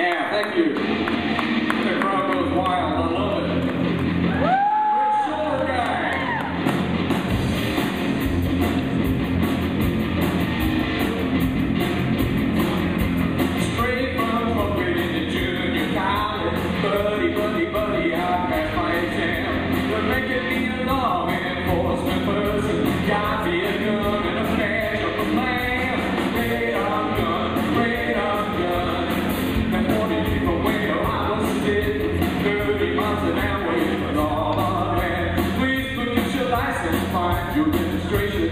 Yeah, thank you. The crowd goes wild. gracious.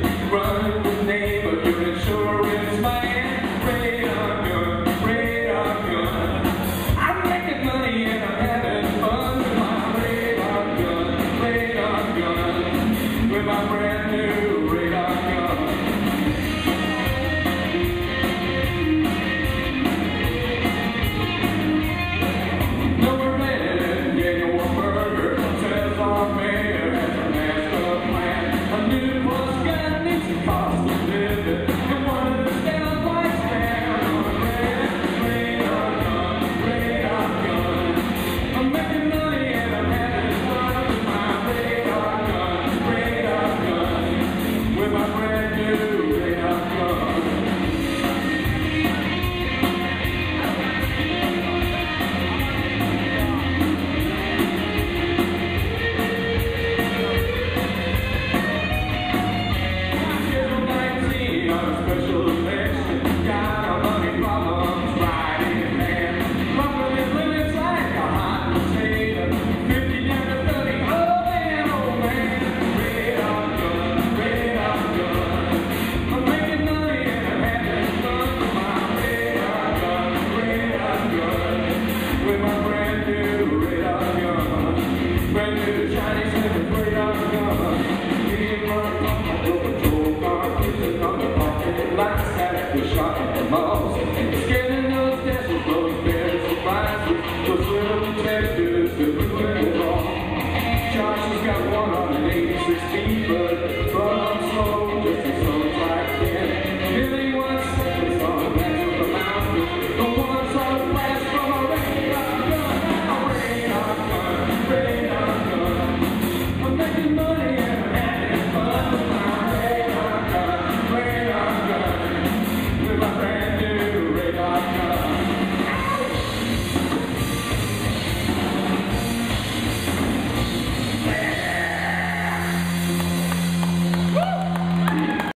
we shot at the malls.